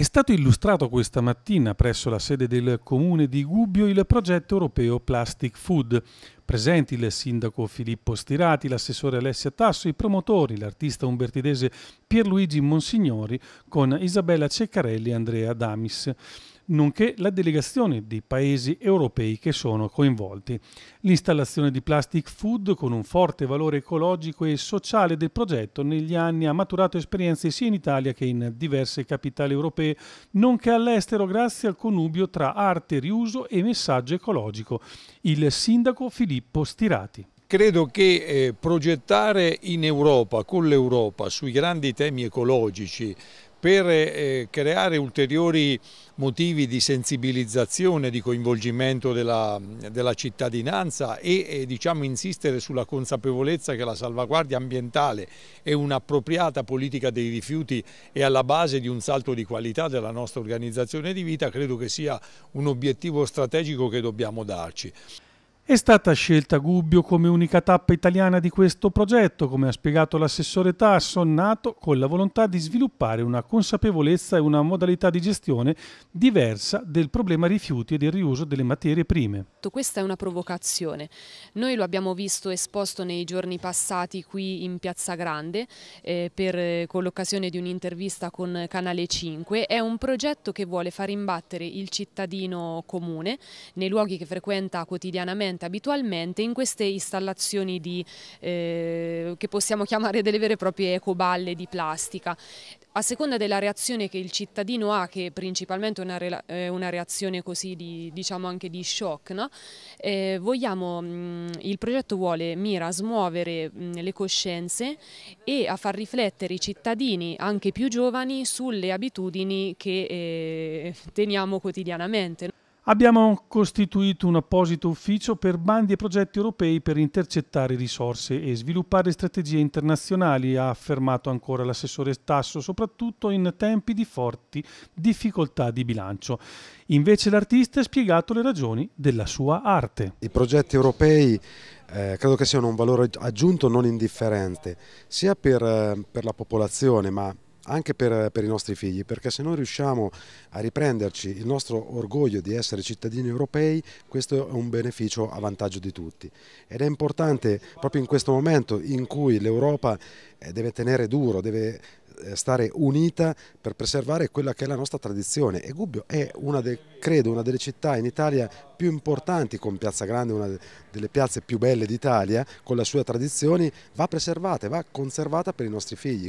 È stato illustrato questa mattina presso la sede del comune di Gubbio il progetto europeo Plastic Food. Presenti il sindaco Filippo Stirati, l'assessore Alessia Tasso, i promotori, l'artista umbertidese Pierluigi Monsignori con Isabella Ceccarelli e Andrea Damis nonché la delegazione dei paesi europei che sono coinvolti. L'installazione di Plastic Food con un forte valore ecologico e sociale del progetto negli anni ha maturato esperienze sia in Italia che in diverse capitali europee, nonché all'estero grazie al connubio tra arte, riuso e messaggio ecologico. Il sindaco Filippo Stirati. Credo che eh, progettare in Europa, con l'Europa, sui grandi temi ecologici, per eh, creare ulteriori motivi di sensibilizzazione, di coinvolgimento della, della cittadinanza e eh, diciamo, insistere sulla consapevolezza che la salvaguardia ambientale e un'appropriata politica dei rifiuti è alla base di un salto di qualità della nostra organizzazione di vita, credo che sia un obiettivo strategico che dobbiamo darci. È stata scelta Gubbio come unica tappa italiana di questo progetto, come ha spiegato l'assessore Tasso, nato con la volontà di sviluppare una consapevolezza e una modalità di gestione diversa del problema rifiuti e del riuso delle materie prime. Questa è una provocazione. Noi lo abbiamo visto esposto nei giorni passati qui in Piazza Grande eh, per, con l'occasione di un'intervista con Canale 5. È un progetto che vuole far imbattere il cittadino comune nei luoghi che frequenta quotidianamente presente abitualmente in queste installazioni di, eh, che possiamo chiamare delle vere e proprie ecoballe di plastica. A seconda della reazione che il cittadino ha, che è principalmente una, re, eh, una reazione così di, diciamo anche di shock, no? eh, vogliamo, mh, il progetto vuole, mira a smuovere mh, le coscienze e a far riflettere i cittadini, anche più giovani, sulle abitudini che eh, teniamo quotidianamente. Abbiamo costituito un apposito ufficio per bandi e progetti europei per intercettare risorse e sviluppare strategie internazionali, ha affermato ancora l'assessore Tasso, soprattutto in tempi di forti difficoltà di bilancio. Invece l'artista ha spiegato le ragioni della sua arte. I progetti europei eh, credo che siano un valore aggiunto non indifferente, sia per, eh, per la popolazione, ma anche per, per, i nostri figli, perché se noi riusciamo a riprenderci il nostro orgoglio di essere cittadini europei, questo è un beneficio a vantaggio di tutti. Ed è importante proprio in questo momento in cui l'Europa eh, deve tenere duro, deve eh, stare unita per preservare quella che è la nostra tradizione e Gubbio è una de, credo una delle città in Italia più importanti con Piazza Grande, una delle piazze più belle d'Italia con le sue tradizioni, va preservata, va conservata per i nostri figli.